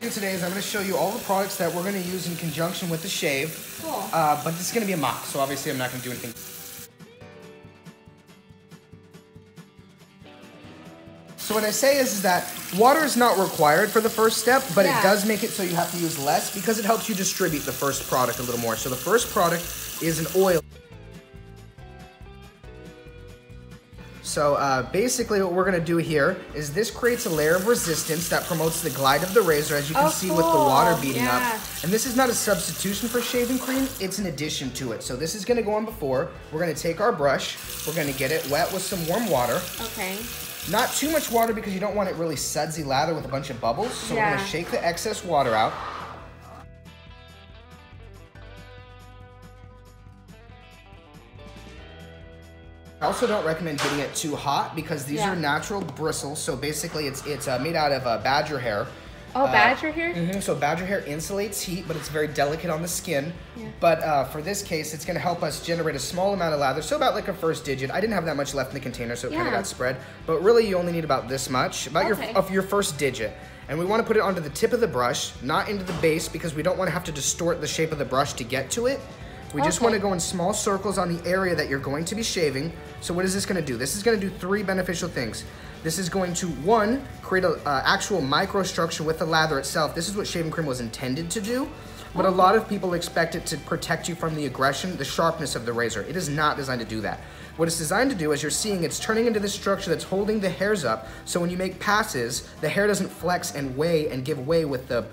Today is I'm going to show you all the products that we're going to use in conjunction with the shave. Cool. Uh, but this is going to be a mock, so obviously I'm not going to do anything. So what I say is, is that water is not required for the first step, but Yeah. it does make it so you have to use less because it helps you distribute the first product a little more. So the first product is an oil. So uh, basically what we're gonna do here is this creates a layer of resistance that promotes the glide of the razor as you can Oh, see with the water beating Yeah. up. And this is not a substitution for shaving cream, it's an addition to it. So this is gonna go on before. We're gonna take our brush, we're gonna get it wet with some warm water. Okay. Not too much water because you don't want it really sudsy lather with a bunch of bubbles. So we're gonna shake the excess water out. I also don't recommend getting it too hot because these Yeah. are natural bristles. So basically, it's it's uh, made out of uh, badger hair. Oh, Uh, badger hair? mhm, So badger hair insulates heat, but it's very delicate on the skin. Yeah. But uh, for this case, it's going to help us generate a small amount of lather, so about like a first digit. I didn't have that much left in the container, so it kind of got spread. But really, you only need about this much, about Okay. your of your first digit. And we want to put it onto the tip of the brush, not into the base, because we don't want to have to distort the shape of the brush to get to it. We just want to go in small circles on the area that you're going to be shaving. So what is this going to do? This is going to do three beneficial things. This is going to, one, create an uh, actual microstructure with the lather itself. This is what shaving cream was intended to do. But a lot of people expect it to protect you from the aggression, the sharpness of the razor. It is not designed to do that. What it's designed to do, as you're seeing, it's turning into this structure that's holding the hairs up. So when you make passes, the hair doesn't flex and weigh and give way with the,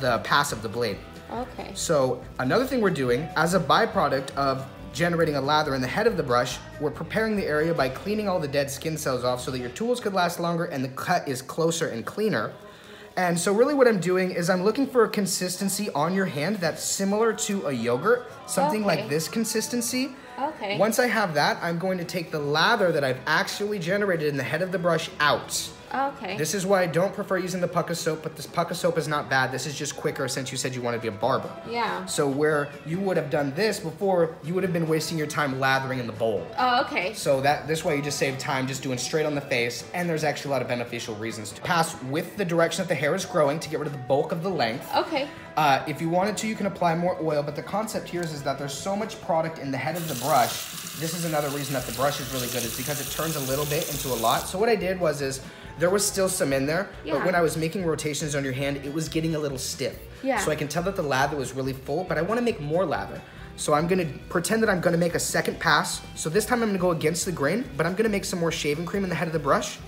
the pass of the blade. Okay. So another thing we're doing as a byproduct of generating a lather in the head of the brush, we're preparing the area by cleaning all the dead skin cells off so that your tools could last longer and the cut is closer and cleaner. And so really what I'm doing is I'm looking for a consistency on your hand that's similar to a yogurt, something Okay. like this consistency. Okay. Once I have that, I'm going to take the lather that I've actually generated in the head of the brush out. Okay. This is why I don't prefer using the pucka soap, but this pucka soap is not bad. This is just quicker since you said you want to be a barber. yeah. So where you would have done this before, you would have been wasting your time lathering in the bowl. Oh, okay. So that this way you just save time just doing straight on the face, and there's actually a lot of beneficial reasons to pass with the direction that the hair is growing to get rid of the bulk of the length. Okay. Uh, if you wanted to, you can apply more oil, but the concept here is, is that there's so much product in the head of the brush. This is another reason that the brush is really good, is because it turns a little bit into a lot. So what I did was is there was still some in there, Yeah. but when I was making rotations on your hand, it was getting a little stiff. Yeah. So I can tell that the lather was really full, but I want to make more lather. So I'm gonna pretend that I'm gonna make a second pass. So this time I'm gonna go against the grain, but I'm gonna make some more shaving cream in the head of the brush,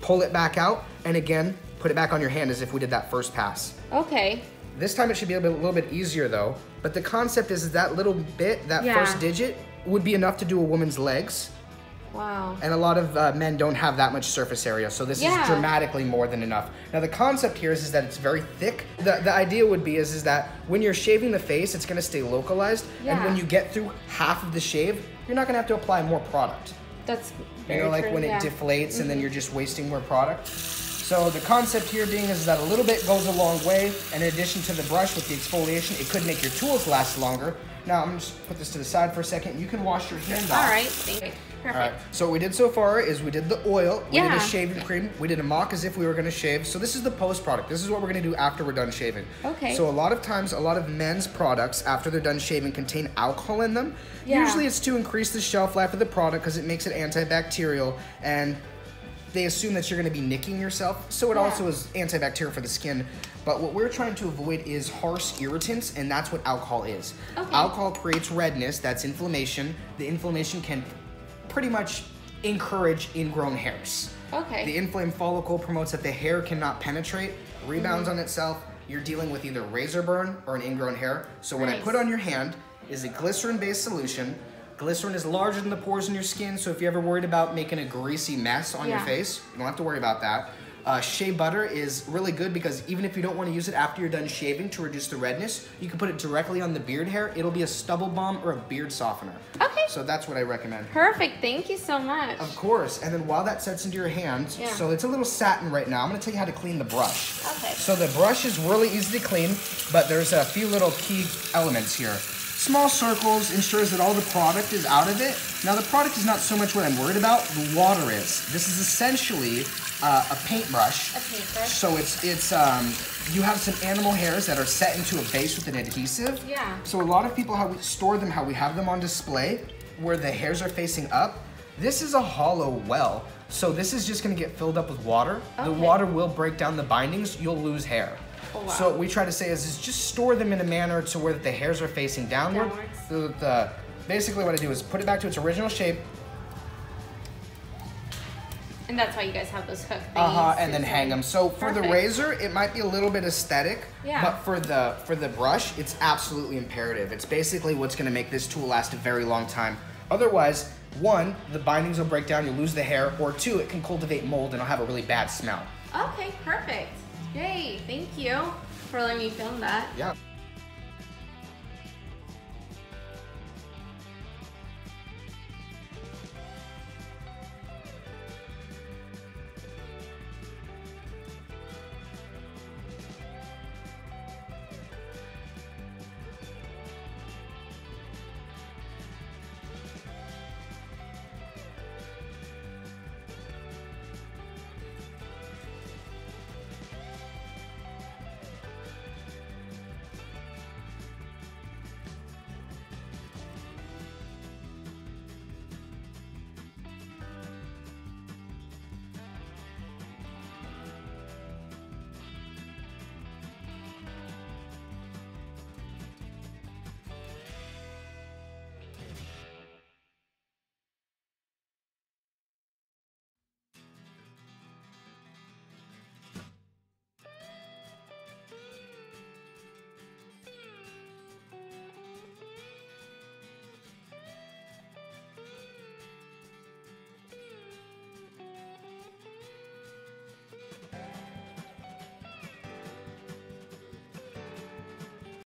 pull it back out, and again, put it back on your hand as if we did that first pass. Okay. This time it should be a, bit, a little bit easier though. But the concept is that little bit, that Yeah. first digit, would be enough to do a woman's legs. Wow. And a lot of uh, men don't have that much surface area, so this Yeah. is dramatically more than enough. Now the concept here is, is that it's very thick. The, the idea would be is, is that when you're shaving the face, it's gonna stay localized. And when you get through half of the shave, you're not gonna have to apply more product. That's You know, like true, when it yeah. Mm-hmm. deflates and then you're just wasting more product. So the concept here being is that a little bit goes a long way. And in addition to the brush with the exfoliation, it could make your tools last longer. Now I'm just put this to the side for a second. You can wash your hand off. All right. Thank you. Perfect. All right. So what we did so far is we did the oil, we did Yeah. the shaving cream, we did a mock as if we were gonna shave. So this is the post product. This is what we're gonna do after we're done shaving. Okay. So a lot of times, a lot of men's products after they're done shaving contain alcohol in them. Yeah. Usually it's to increase the shelf life of the product because it makes it antibacterial and they assume that you're going to be nicking yourself. So it Yeah. also is antibacterial for the skin. But what we're trying to avoid is harsh irritants, and that's what alcohol is. Okay. Alcohol creates redness, that's inflammation. The inflammation can pretty much encourage ingrown hairs. Okay. The inflamed follicle promotes that the hair cannot penetrate, rebounds Mm-hmm. on itself. You're dealing with either razor burn or an ingrown hair. So what I put on your hand is a glycerin-based solution. Glycerin is larger than the pores in your skin, so if you're ever worried about making a greasy mess on your face, you don't have to worry about that. Uh, shea butter is really good because even if you don't want to use it after you're done shaving to reduce the redness, you can put it directly on the beard hair. It'll be a stubble balm or a beard softener. Okay. So that's what I recommend. Perfect. Thank you so much. Of course, and then while that sets into your hands, Yeah. so it's a little satin right now. I'm gonna tell you how to clean the brush. Okay. So the brush is really easy to clean, but there's a few little key elements here. Small circles ensures that all the product is out of it. Now the product is not so much what I'm worried about, the water is. This is essentially uh, a paintbrush. A paintbrush. So it's, it's um, you have some animal hairs that are set into a base with an adhesive. Yeah. So a lot of people, how we store them, how we have them on display, where the hairs are facing up, this is a hollow well. So this is just gonna get filled up with water. The water will break down the bindings, you'll lose hair. Oh, wow. So what we try to say is, is just store them in a manner to where the hairs are facing downward. Downwards. The, the, basically what I do is put it back to its original shape, And that's why you guys have those hook things. uh-huh, and then hang them. So for the razor, it might be a little bit aesthetic, Yeah. but for the for the brush, it's absolutely imperative. It's basically what's gonna make this tool last a very long time. Otherwise, one, the bindings will break down, you lose the hair, or two, it can cultivate mold and it'll have a really bad smell. Okay, perfect. Yay, thank you for letting me film that. Yeah.